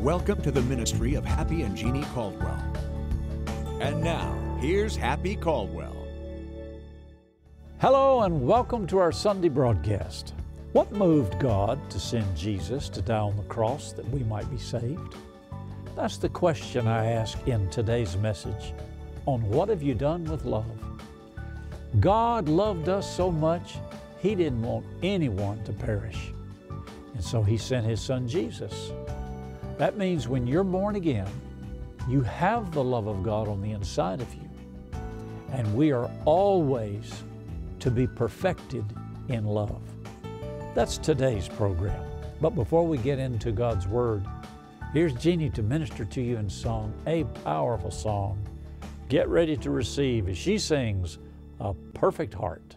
Welcome to the ministry of Happy and Jeannie Caldwell. And now, here's Happy Caldwell. Hello, and welcome to our Sunday broadcast. What moved God to send Jesus to die on the cross that we might be saved? That's the question I ask in today's message on What Have You Done with Love? God loved us so much, He didn't want anyone to perish. And so He sent His Son Jesus. That means when you're born again, you have the love of God on the inside of you. And we are always to be perfected in love. That's today's program. But before we get into God's Word, here's Jeannie to minister to you in song, a powerful song. Get ready to receive as she sings, A Perfect Heart.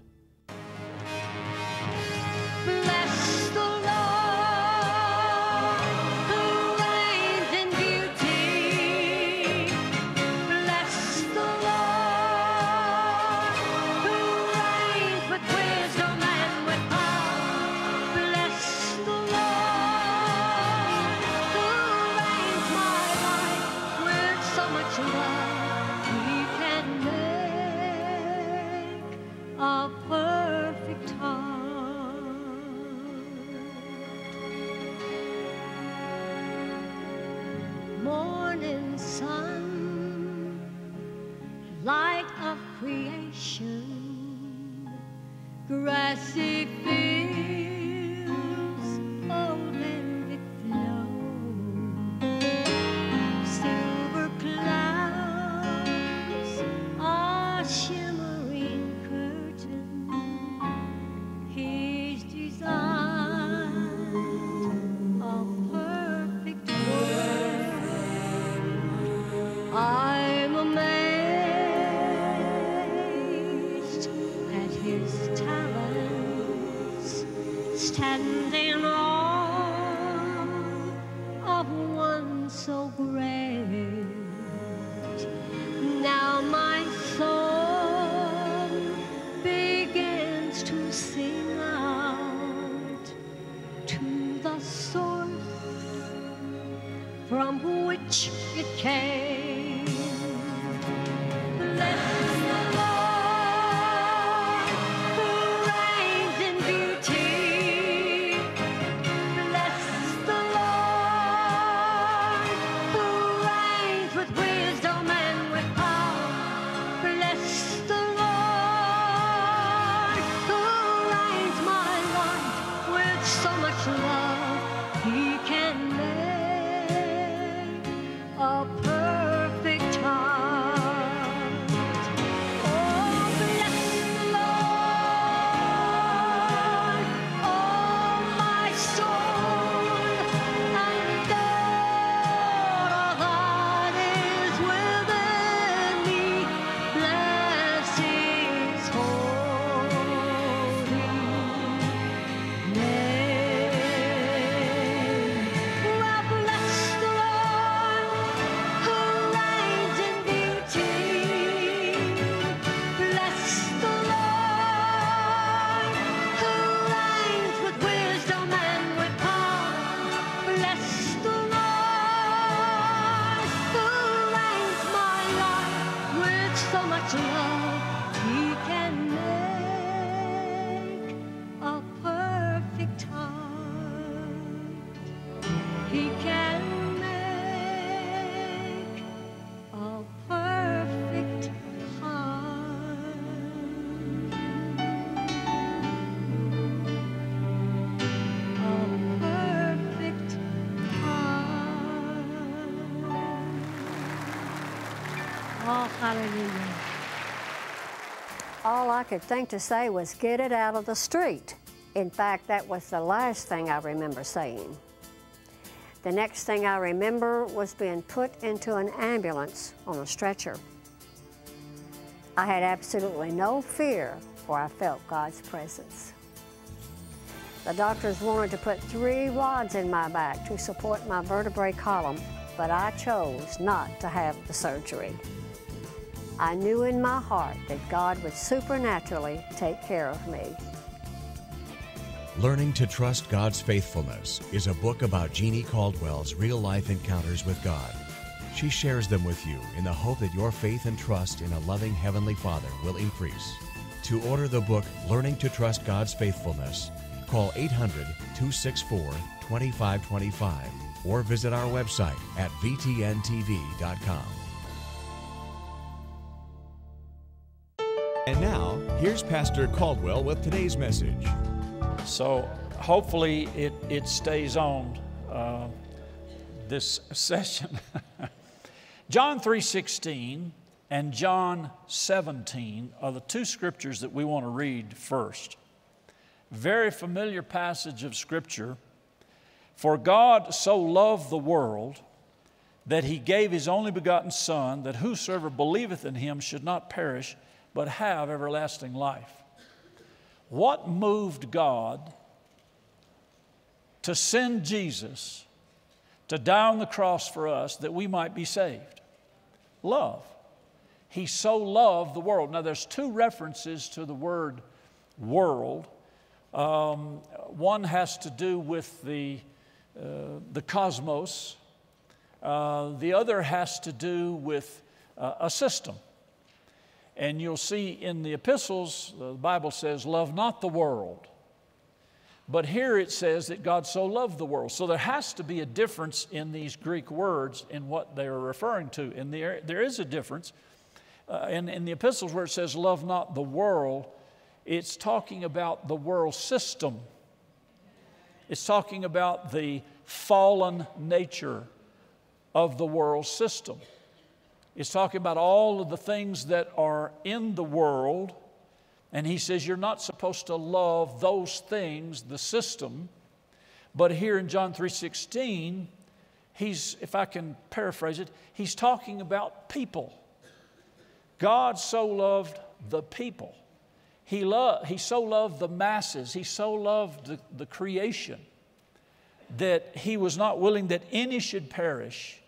I could think to say was, get it out of the street. In fact, that was the last thing I remember saying. The next thing I remember was being put into an ambulance on a stretcher. I had absolutely no fear, for I felt God's presence. The doctors wanted to put three rods in my back to support my vertebrae column, but I chose not to have the surgery. I knew in my heart that God would supernaturally take care of me. Learning to Trust God's Faithfulness is a book about Jeannie Caldwell's real life encounters with God. She shares them with you in the hope that your faith and trust in a loving Heavenly Father will increase. To order the book Learning to Trust God's Faithfulness, call 800 264 2525 or visit our website at vtntv.com. And now, here's Pastor Caldwell with today's message. So hopefully it, it stays on uh, this session. John 3:16 and John 17 are the two scriptures that we want to read first. Very familiar passage of scripture. For God so loved the world that he gave his only begotten Son, that whosoever believeth in him should not perish, but have everlasting life. What moved God to send Jesus to die on the cross for us that we might be saved? Love. He so loved the world. Now, there's two references to the word world. Um, one has to do with the, uh, the cosmos, uh, the other has to do with uh, a system. And you'll see in the epistles, the Bible says, Love not the world. But here it says that God so loved the world. So there has to be a difference in these Greek words in what they are referring to. And there, there is a difference. Uh, in, in the epistles where it says, Love not the world, it's talking about the world system. It's talking about the fallen nature of the world system. It's talking about all of the things that are in the world. And he says you're not supposed to love those things, the system. But here in John 3:16, he's if I can paraphrase it, he's talking about people. God so loved the people. He, loved, he so loved the masses. He so loved the, the creation that he was not willing that any should perish,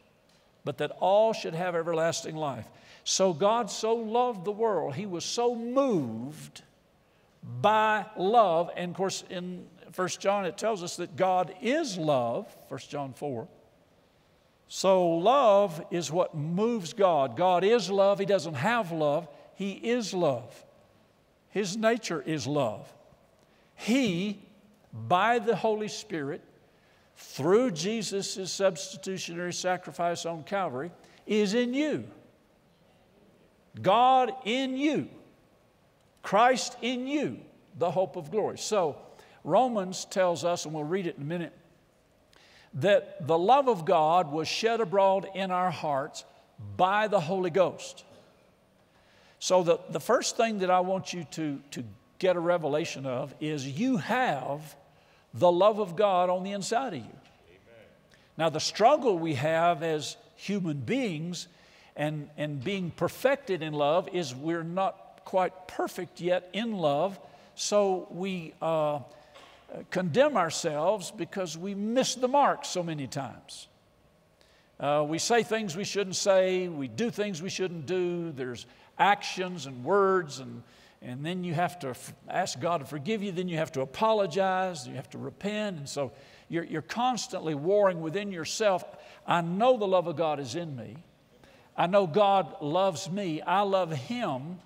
but that all should have everlasting life. So God so loved the world, he was so moved by love. And of course, in 1 John, it tells us that God is love, 1 John 4. So love is what moves God. God is love, he doesn't have love, he is love. His nature is love. He, by the Holy Spirit, through Jesus' substitutionary sacrifice on Calvary, is in you. God in you. Christ in you, the hope of glory. So, Romans tells us, and we'll read it in a minute, that the love of God was shed abroad in our hearts by the Holy Ghost. So, the, the first thing that I want you to, to get a revelation of is you have the love of God on the inside of you. Amen. Now, the struggle we have as human beings and, and being perfected in love is we're not quite perfect yet in love, so we uh, condemn ourselves because we miss the mark so many times. Uh, we say things we shouldn't say, we do things we shouldn't do, there's actions and words and and then you have to ask God to forgive you, then you have to apologize, you have to repent. And so you're, you're constantly warring within yourself. I know the love of God is in me. I know God loves me. I love Him.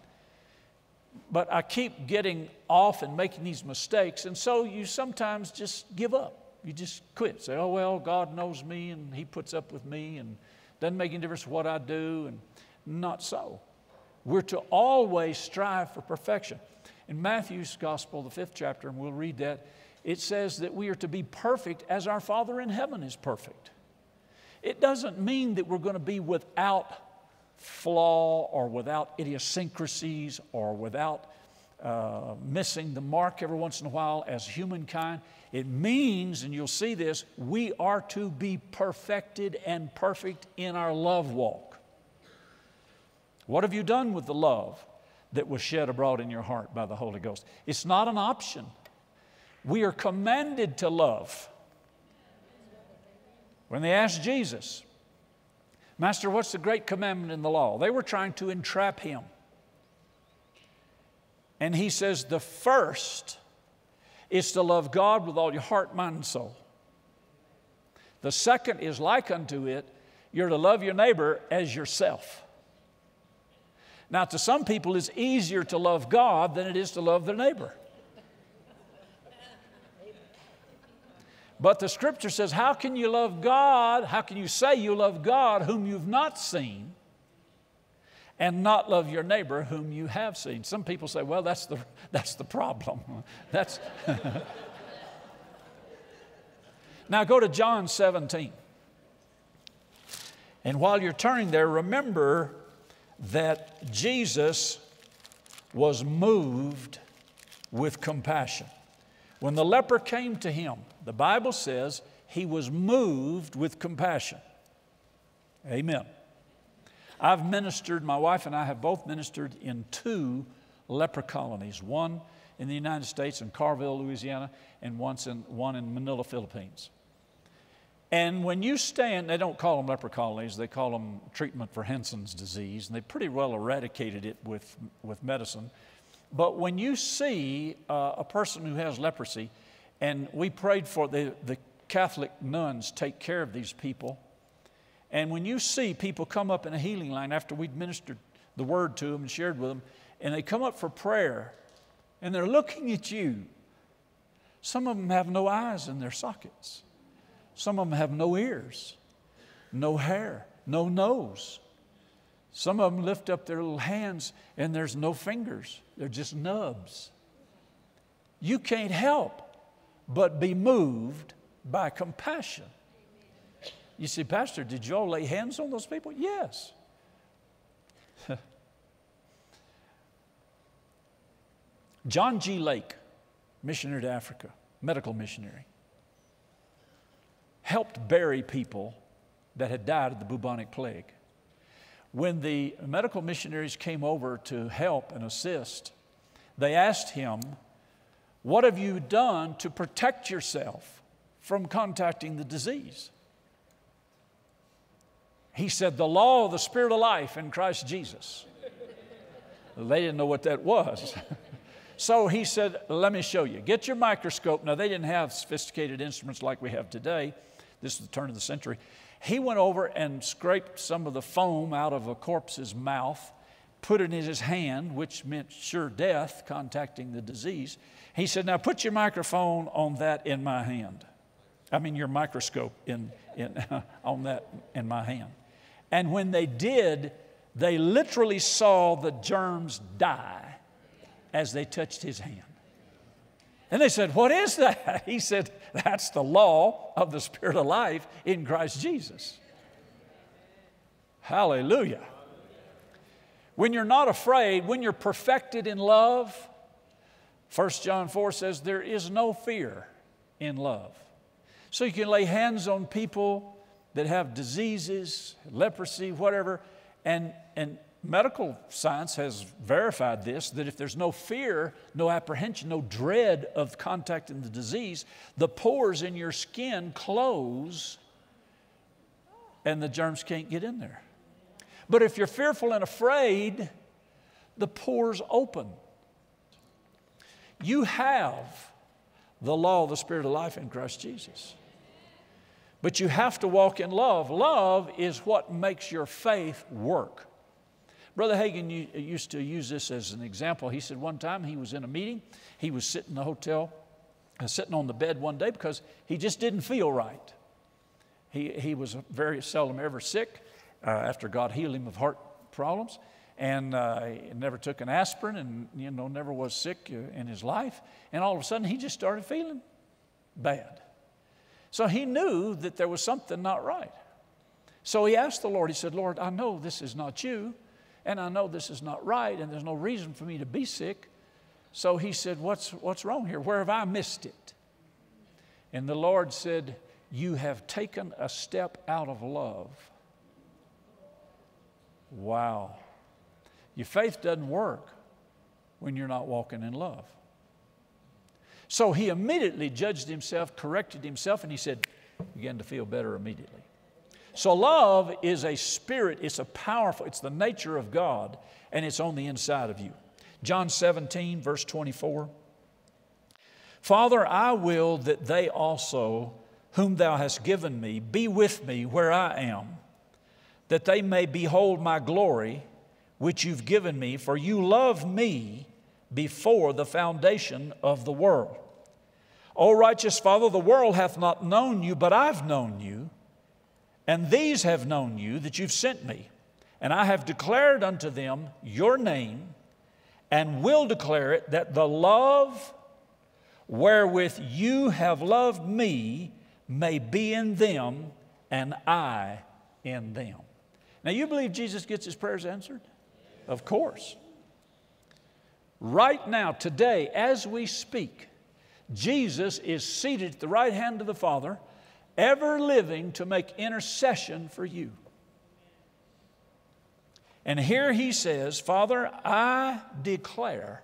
But I keep getting off and making these mistakes. And so you sometimes just give up. You just quit. Say, oh, well, God knows me and He puts up with me and doesn't make any difference what I do. And not so. We're to always strive for perfection. In Matthew's Gospel, the fifth chapter, and we'll read that, it says that we are to be perfect as our Father in heaven is perfect. It doesn't mean that we're going to be without flaw or without idiosyncrasies or without uh, missing the mark every once in a while as humankind. It means, and you'll see this, we are to be perfected and perfect in our love walk. What have you done with the love that was shed abroad in your heart by the Holy Ghost? It's not an option. We are commanded to love. When they asked Jesus, Master, what's the great commandment in the law? They were trying to entrap him. And he says, The first is to love God with all your heart, mind, and soul. The second is like unto it, you're to love your neighbor as yourself. Now, to some people, it's easier to love God than it is to love their neighbor. But the scripture says, How can you love God? How can you say you love God whom you've not seen and not love your neighbor whom you have seen? Some people say, Well, that's the, that's the problem. That's. now go to John 17. And while you're turning there, remember that Jesus was moved with compassion. When the leper came to him, the Bible says he was moved with compassion. Amen. I've ministered, my wife and I have both ministered in two leper colonies one in the United States in Carville, Louisiana, and once in, one in Manila, Philippines. And when you stand, they don't call them leper colonies, they call them treatment for Hansen's disease, and they pretty well eradicated it with, with medicine. But when you see uh, a person who has leprosy, and we prayed for the, the Catholic nuns take care of these people, and when you see people come up in a healing line after we'd ministered the word to them and shared with them, and they come up for prayer, and they're looking at you, some of them have no eyes in their sockets. Some of them have no ears, no hair, no nose. Some of them lift up their little hands and there's no fingers, they're just nubs. You can't help but be moved by compassion. You see, Pastor, did you all lay hands on those people? Yes. John G. Lake, missionary to Africa, medical missionary helped bury people that had died of the bubonic plague. When the medical missionaries came over to help and assist, they asked him, What have you done to protect yourself from contacting the disease? He said, The law of the Spirit of life in Christ Jesus. they didn't know what that was. so he said, Let me show you. Get your microscope. Now, they didn't have sophisticated instruments like we have today this is the turn of the century. He went over and scraped some of the foam out of a corpse's mouth, put it in his hand, which meant sure death, contacting the disease. He said, Now put your microphone on that in my hand. I mean, your microscope in, in, on that in my hand. And when they did, they literally saw the germs die as they touched his hand. And they said, What is that? He said, That's the law of the Spirit of life in Christ Jesus. Hallelujah. When you're not afraid, when you're perfected in love, 1 John 4 says, There is no fear in love. So you can lay hands on people that have diseases, leprosy, whatever, and, and medical science has verified this that if there's no fear, no apprehension, no dread of contacting the disease, the pores in your skin close and the germs can't get in there. But if you're fearful and afraid, the pores open. You have the law of the Spirit of life in Christ Jesus. But you have to walk in love. Love is what makes your faith work. Brother Hagin used to use this as an example. He said one time he was in a meeting, he was sitting in the hotel, uh, sitting on the bed one day because he just didn't feel right. He, he was very seldom ever sick uh, after God healed him of heart problems and uh, he never took an aspirin and you know never was sick uh, in his life and all of a sudden he just started feeling bad so he knew that there was something not right so he asked the lord he said lord i know this is not you and I know this is not right, and there's no reason for me to be sick. So he said, What's, what's wrong here? Where have I missed it? And the Lord said, You have taken a step out of love. Wow. Your faith doesn't work when you're not walking in love. So he immediately judged himself, corrected himself, and he said, began to feel better immediately. So, love is a spirit, it's a powerful, it's the nature of God, and it's on the inside of you. John 17, verse 24. Father, I will that they also, whom thou hast given me, be with me where I am, that they may behold my glory, which you've given me, for you love me before the foundation of the world. O righteous Father, the world hath not known you, but I've known you, and these have known you that you've sent me. And I have declared unto them your name, and will declare it, that the love wherewith you have loved me may be in them, and I in them. Now, you believe Jesus gets his prayers answered? Of course. Right now, today, as we speak, Jesus is seated at the right hand of the Father, ever living to make intercession for you. And here he says, Father, I declare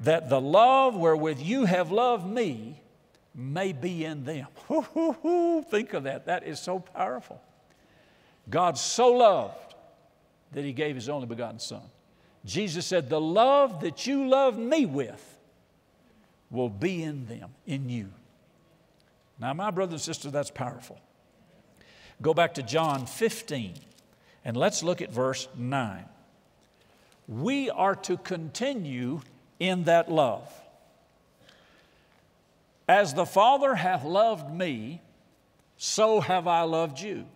that the love wherewith you have loved me may be in them. Think of that. That is so powerful. God so loved that he gave his only begotten Son. Jesus said, The love that you love me with will be in them, in you. Now, my brother and sister, that's powerful. Go back to John 15 and let's look at verse 9. We are to continue in that love. As the Father hath loved me, so have I loved you.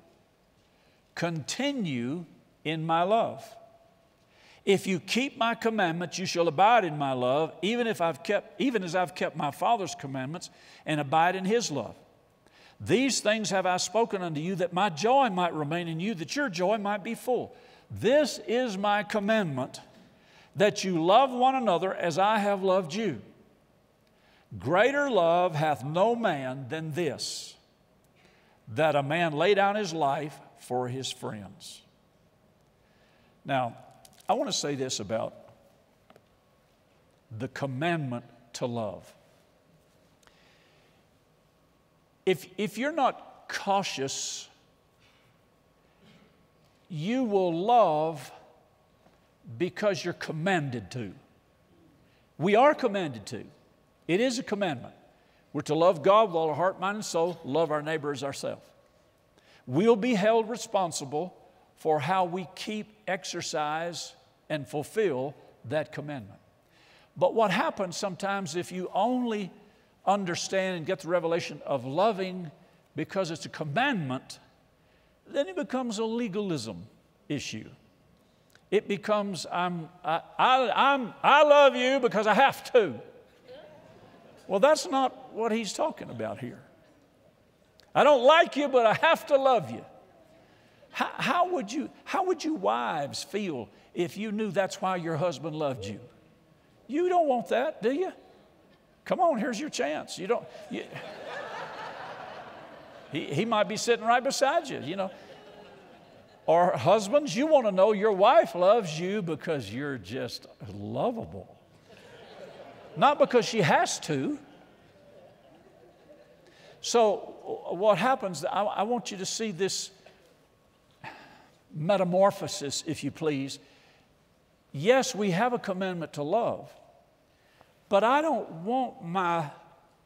Continue in my love. If you keep my commandments, you shall abide in my love, even if I've kept, even as I've kept my Father's commandments and abide in his love. These things have I spoken unto you, that my joy might remain in you, that your joy might be full. This is my commandment, that you love one another as I have loved you. Greater love hath no man than this, that a man lay down his life for his friends. Now, I want to say this about the commandment to love. If, if you're not cautious, you will love because you're commanded to. We are commanded to. It is a commandment. We're to love God with all our heart, mind, and soul, love our neighbor as ourselves. We'll be held responsible for how we keep, exercise, and fulfill that commandment. But what happens sometimes if you only understand and get the revelation of loving because it's a commandment, then it becomes a legalism issue. It becomes, I'm, I, I, I'm, I love you because I have to. Well, that's not what he's talking about here. I don't like you, but I have to love you. How, how, would you, how would you wives feel if you knew that's why your husband loved you? You don't want that, do you? Come on, here's your chance. You don't. You, he, he might be sitting right beside you, you know. Or husbands, you want to know your wife loves you because you're just lovable, not because she has to. So, what happens, I, I want you to see this metamorphosis, if you please. Yes, we have a commandment to love, but I don't want my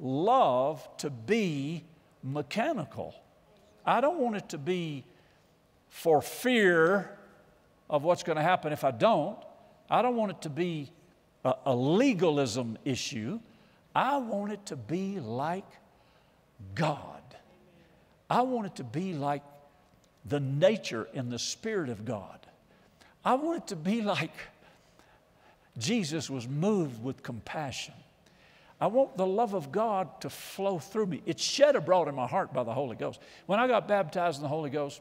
love to be mechanical. I don't want it to be for fear of what's going to happen if I don't. I don't want it to be a, a legalism issue. I want it to be like God. I want it to be like the nature and the Spirit of God. I want it to be like Jesus was moved with compassion. I want the love of God to flow through me. It's shed abroad in my heart by the Holy Ghost. When I got baptized in the Holy Ghost,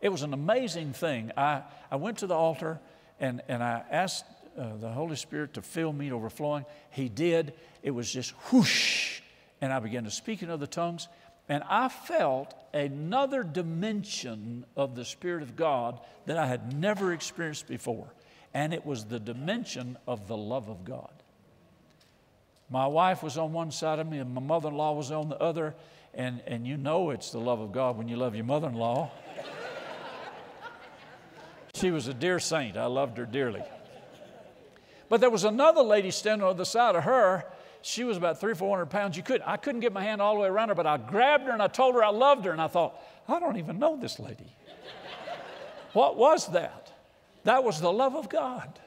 it was an amazing thing. I, I went to the altar and, and I asked uh, the Holy Spirit to fill me overflowing. He did. It was just whoosh. And I began to speak in other tongues. And I felt another dimension of the Spirit of God that I had never experienced before and it was the dimension of the love of God. My wife was on one side of me, and my mother in law was on the other, and, and you know it's the love of God when you love your mother in law. she was a dear saint, I loved her dearly. But there was another lady standing on the side of her, she was about three four hundred pounds. You could I couldn't get my hand all the way around her, but I grabbed her and I told her I loved her, and I thought, I don't even know this lady. what was that? That was the love of God.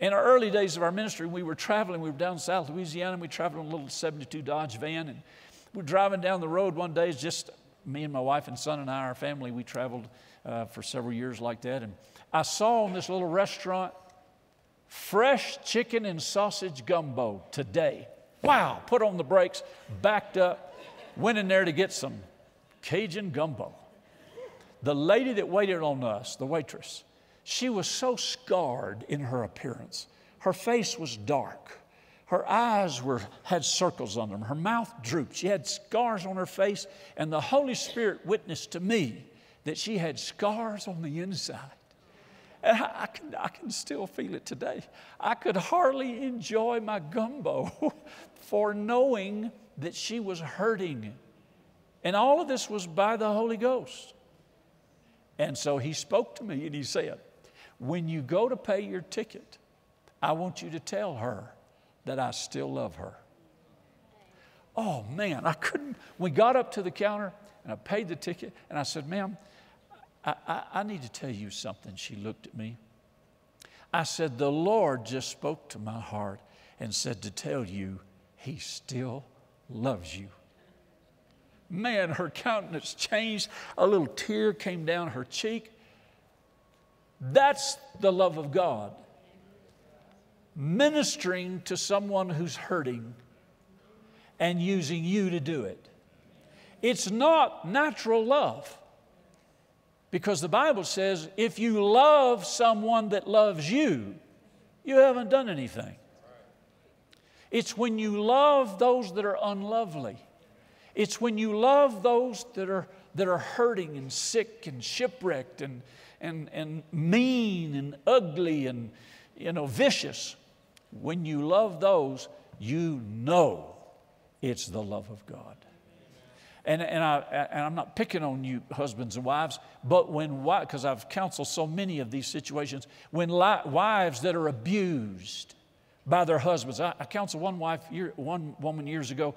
In our early days of our ministry, we were traveling. We were down South Louisiana, and we traveled in a little 72 Dodge van. And we're driving down the road one day, just me and my wife and son and I, our family. We traveled uh, for several years like that. And I saw in this little restaurant fresh chicken and sausage gumbo today. Wow, put on the brakes, backed up, went in there to get some Cajun gumbo. The lady that waited on us, the waitress, she was so scarred in her appearance. Her face was dark. Her eyes were, had circles on them. Her mouth drooped. She had scars on her face. And the Holy Spirit witnessed to me that she had scars on the inside. And I, can, I can still feel it today. I could hardly enjoy my gumbo for knowing that she was hurting. And all of this was by the Holy Ghost. And so he spoke to me and he said, When you go to pay your ticket, I want you to tell her that I still love her. Oh man, I couldn't. We got up to the counter and I paid the ticket and I said, Ma'am, I, I, I need to tell you something. She looked at me. I said, The Lord just spoke to my heart and said to tell you, He still loves you. Man, her countenance changed. A little tear came down her cheek. That's the love of God. Ministering to someone who's hurting and using you to do it. It's not natural love. Because the Bible says if you love someone that loves you, you haven't done anything. It's when you love those that are unlovely. It's when you love those that are, that are hurting and sick and shipwrecked and, and, and mean and ugly and you know, vicious. When you love those, you know it's the love of God. And, and, I, and I'm not picking on you, husbands and wives, but when, because I've counseled so many of these situations, when li- wives that are abused by their husbands. I, I counseled one wife, year, one woman years ago,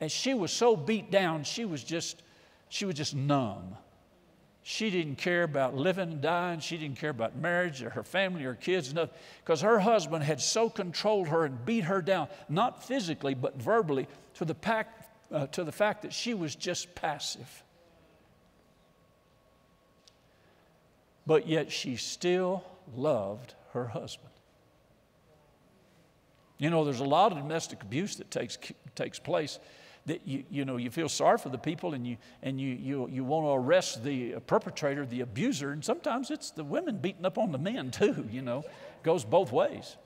and she was so beat down, she was just, she was just numb. She didn't care about living and dying. She didn't care about marriage or her family or kids, nothing. Because her husband had so controlled her and beat her down, not physically, but verbally, to the pack, uh, to the fact that she was just passive. But yet she still loved her husband. You know, there's a lot of domestic abuse that takes, takes place that you, you know, you feel sorry for the people and, you, and you, you, you want to arrest the perpetrator, the abuser, and sometimes it's the women beating up on the men too, you know, goes both ways.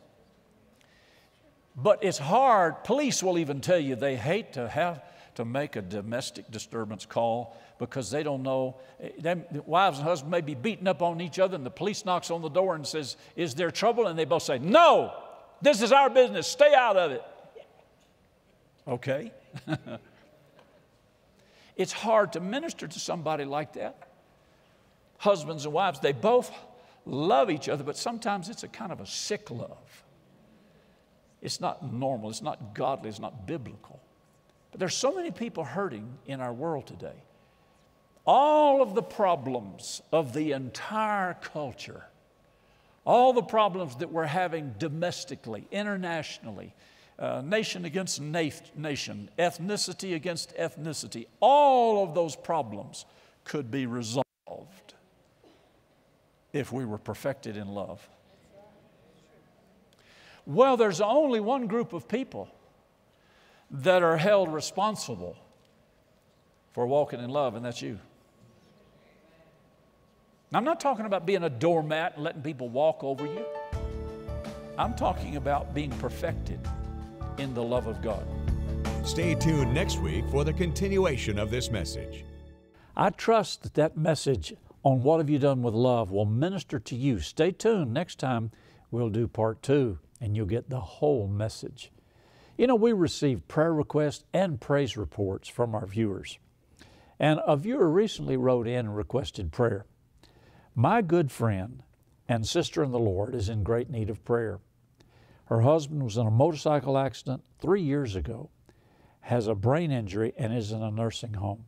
But it's hard. Police will even tell you they hate to have to make a domestic disturbance call because they don't know. Eh, them, wives and husbands may be beating up on each other, and the police knocks on the door and says, Is there trouble? And they both say, No, this is our business, stay out of it. Okay? it's hard to minister to somebody like that. Husbands and wives, they both love each other, but sometimes it's a kind of a sick love. It's not normal, it's not godly, it's not biblical. But there's so many people hurting in our world today. All of the problems of the entire culture, all the problems that we're having domestically, internationally, uh, nation against nation, ethnicity against ethnicity, all of those problems could be resolved if we were perfected in love. Well, there's only one group of people that are held responsible for walking in love, and that's you. I'm not talking about being a doormat and letting people walk over you. I'm talking about being perfected in the love of God. Stay tuned next week for the continuation of this message. I trust that that message on what have you done with love will minister to you. Stay tuned. Next time we'll do part two and you'll get the whole message. You know, we receive prayer requests and praise reports from our viewers. And a viewer recently wrote in and requested prayer. My good friend and sister in the Lord is in great need of prayer. Her husband was in a motorcycle accident three years ago, has a brain injury, and is in a nursing home.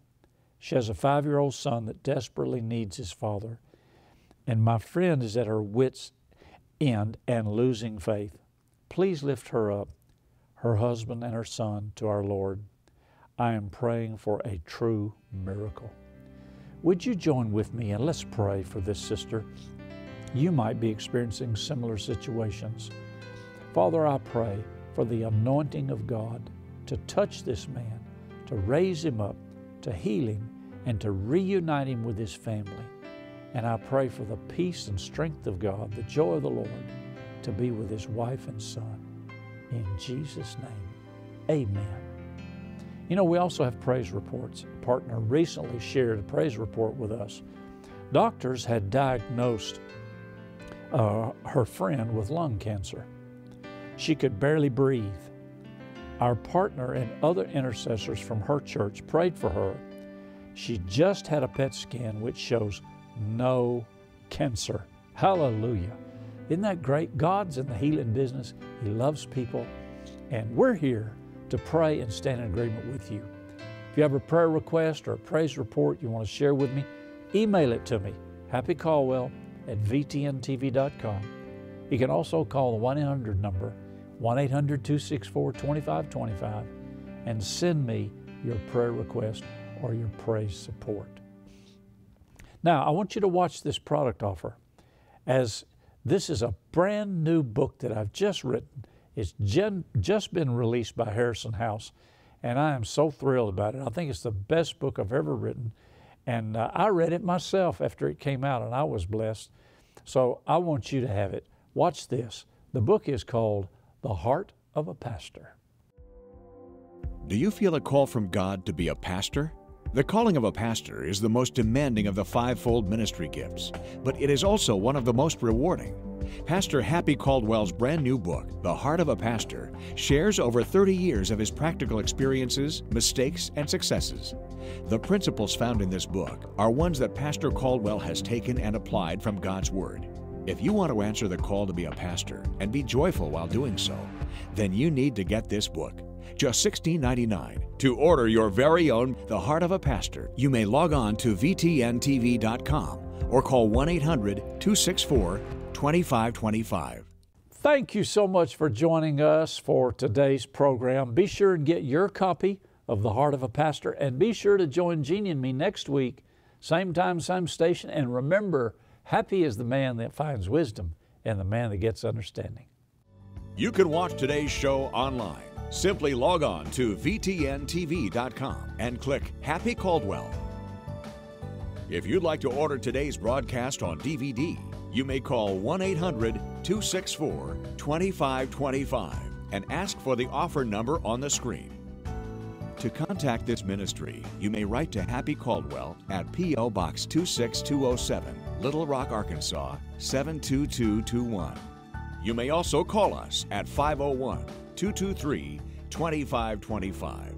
She has a five year old son that desperately needs his father. And my friend is at her wits' end and losing faith. Please lift her up, her husband and her son, to our Lord. I am praying for a true miracle. Would you join with me and let's pray for this sister? You might be experiencing similar situations. Father, I pray for the anointing of God to touch this man, to raise him up, to heal him, and to reunite him with his family. And I pray for the peace and strength of God, the joy of the Lord, to be with his wife and son. In Jesus' name, amen. You know, we also have praise reports. A partner recently shared a praise report with us. Doctors had diagnosed uh, her friend with lung cancer. She could barely breathe. Our partner and other intercessors from her church prayed for her. She just had a PET scan which shows no cancer. Hallelujah. Isn't that great? God's in the healing business, He loves people, and we're here to pray and stand in agreement with you. If you have a prayer request or a praise report you want to share with me, email it to me, Happy Caldwell at vtntv.com. You can also call the 1 800 number, 1 800 264 2525, and send me your prayer request or your praise support. Now, I want you to watch this product offer as this is a brand new book that I've just written. It's gen, just been released by Harrison House, and I am so thrilled about it. I think it's the best book I've ever written, and uh, I read it myself after it came out, and I was blessed. So I want you to have it. Watch this. The book is called The Heart of a Pastor. Do you feel a call from God to be a pastor? The calling of a pastor is the most demanding of the fivefold ministry gifts, but it is also one of the most rewarding. Pastor Happy Caldwell's brand new book, The Heart of a Pastor, shares over 30 years of his practical experiences, mistakes, and successes. The principles found in this book are ones that Pastor Caldwell has taken and applied from God's Word. If you want to answer the call to be a pastor and be joyful while doing so, then you need to get this book. Just $16.99. To order your very own The Heart of a Pastor, you may log on to VTNTV.com or call 1 800 264 2525. Thank you so much for joining us for today's program. Be sure and get your copy of The Heart of a Pastor and be sure to join Jeannie and me next week, same time, same station. And remember, happy is the man that finds wisdom and the man that gets understanding. You can watch today's show online. Simply log on to VTNTV.com and click Happy Caldwell. If you'd like to order today's broadcast on DVD, you may call 1 800 264 2525 and ask for the offer number on the screen. To contact this ministry, you may write to Happy Caldwell at P.O. Box 26207, Little Rock, Arkansas 72221. You may also call us at 501 223 2525.